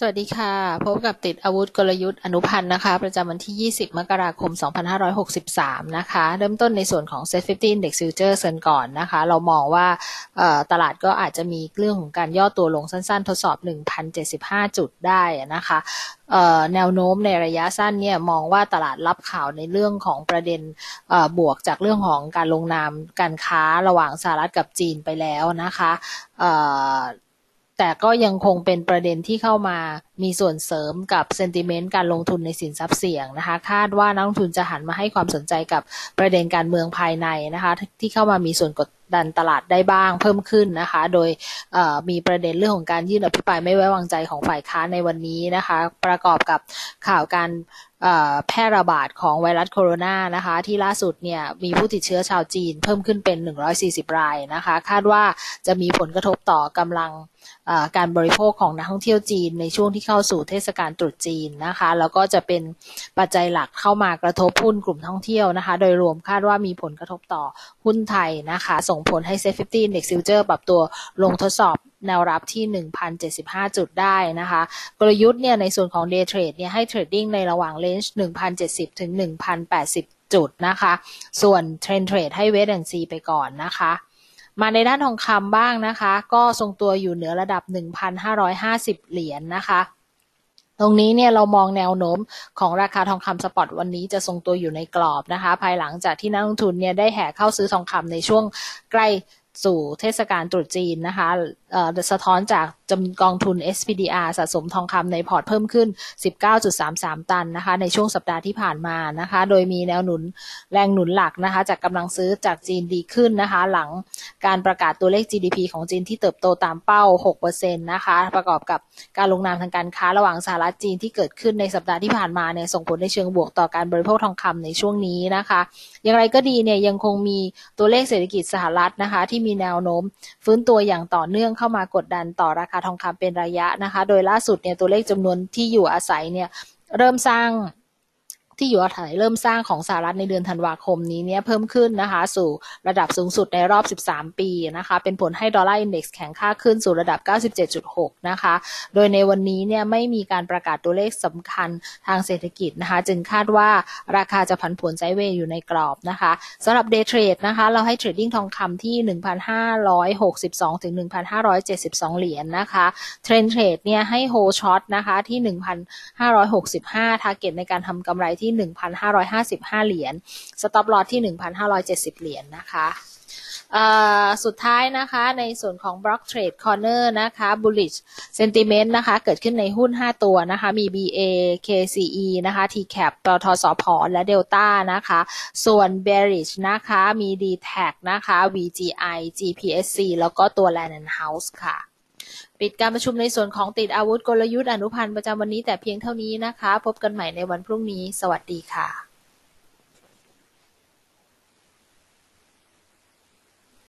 สวัสดีค่ะ พบกับติดอาวุธกลยุทธ์อนุพันธ์นะคะ ประจำวันที่ 20 มกราคม 2563 นะคะ เริ่มต้นในส่วนของ Set 50 Index Futures กันก่อนนะคะ เรามองว่าตลาดก็อาจจะมีเรื่องของการย่อตัวลงสั้นๆ ทดสอบ 1,075 จุดได้นะคะแนวโน้มในระยะสั้นเนี่ยมองว่าตลาดรับข่าวในเรื่องของประเด็นบวกจากเรื่องของการลงนามการค้าระหว่างสหรัฐกับจีนไปแล้วนะคะ แต่ก็ยังคงเป็นประเด็นที่เข้ามามีส่วนเสริมกับเซนติเมนต์การลงทุนในสินทรัพย์เสี่ยงนะคะ คาดว่านักลงทุนจะหันมาให้ความสนใจกับประเด็นการเมืองภายในนะคะ ที่เข้ามามีส่วนกดดันตลาดได้บ้างเพิ่มขึ้นนะคะ โดยมีประเด็นเรื่องของการยื่นอภิปรายไม่ไว้วางใจของฝ่ายค้านในวันนี้นะคะ ประกอบกับข่าวการแพร่ระบาดของไวรัสโคโรนานะคะ ที่ล่าสุดเนี่ยมีผู้ติดเชื้อชาวจีนเพิ่มขึ้นเป็น 140 รายนะคะ คาดว่าจะมีผลกระทบต่อกำลังการบริโภคของนักท่องเที่ยวจีนในช่วงที่เข้าสู่เทศกาลตรุษจีนนะคะ แล้วก็จะเป็นปัจจัยหลักเข้ามากระทบหุ้นกลุ่มท่องเที่ยวนะคะ โดยรวมคาดว่ามีผลกระทบต่อหุ้นไทยนะคะ ส่งผลให้ s ซฟตี้ Index Future ปรับตัวลงทดสอบ แนวรับที่ 1,075 จุดได้นะคะ กลยุทธ์เนี่ยในส่วนของ Day Trade เนี่ยให้เทรดดิ้งในระหว่างเลนจ์1,070 ถึง 1,080 จุดนะคะ ส่วน trend trade ให้ wait and see ไปก่อนนะคะมาในด้านทองคำบ้างนะคะ ก็ทรงตัวอยู่เหนือระดับ 1,550 เหรียญนะคะ ตรงนี้เนี่ยเรามองแนวโน้มของราคาทองคำ spot วันนี้จะทรงตัวอยู่ในกรอบนะคะ ภายหลังจากที่นักลงทุนเนี่ยได้แห่เข้าซื้อทองคำในช่วงใกล้ สู่เทศกาลตรุษจีนนะคะสะท้อนจากจำกองทุน SPDR สะสมทองคำในพอร์ตเพิ่มขึ้น 19.33 ตันนะคะ ในช่วงสัปดาห์ที่ผ่านมานะคะ โดยมีแนวหนุนแรงหนุนหลักนะคะ จากกำลังซื้อจากจีนดีขึ้นนะคะ หลังการประกาศตัวเลข GDP ของจีนที่เติบโตตามเป้า 6%นะคะ ประกอบกับการลงนามทางการค้าระหว่างสหรัฐจีนที่เกิดขึ้นในสัปดาห์ที่ผ่านมาเนี่ยส่งผลในเชิงบวกต่อการบริโภคทองคำในช่วงนี้นะคะ อย่างไรก็ดีเนี่ยยังคงมีตัวเลขเศรษฐกิจสหรัฐนะคะที่มีแนวโน้ม ฟื้นตัวอย่างต่อเนื่องเข้ามากดดันต่อราคาทองคำเป็นระยะนะคะ โดยล่าสุดเนี่ยตัวเลขจำนวนที่อยู่อาศัยเนี่ยเริ่มสร้าง ที่อยู่อาศัยเริ่มสร้างของสหรัฐในเดือนธันวาคมนี้เนี่ยเพิ่มขึ้นนะคะ สู่ระดับสูงสุดในรอบ 13 ปีนะคะ เป็นผลให้ dollar index แข็งค่าขึ้นสู่ระดับ 97.6 นะคะ โดยในวันนี้เนี่ยไม่มีการประกาศตัวเลขสำคัญทางเศรษฐกิจนะคะ จึงคาดว่าราคาจะผันผวน sideway อยู่ในกรอบนะคะสำหรับ day trade นะคะ เราให้ trading ทองคำที่ 1,562 ถึง 1,572 เหรียญนะคะtrend trade เนี่ยให้ hold short นะคะที่ 1,565 target ในการทำกำไรที่ที่ 1,555 เหรียญ stop loss ที่ 1,570 เหรียญนะคะสุดท้ายนะคะในส่วนของ Block Trade Corner นะคะ bullish sentiment นะคะเกิดขึ้นในหุ้น 5 ตัวนะคะมี BA KCE นะคะ TCAP ปตท.สผ. และ Delta นะคะส่วน bearish นะคะมี DTAC นะคะ VGI GPSC แล้วก็ตัว Land House ค่ะ ปิดการประชุมในส่วนของติดอาวุธกลยุทธ์อนุพันธ์ประจำวันนี้แต่เพียงเท่านี้นะคะ พบกันใหม่ในวันพรุ่งนี้ สวัสดีค่ะ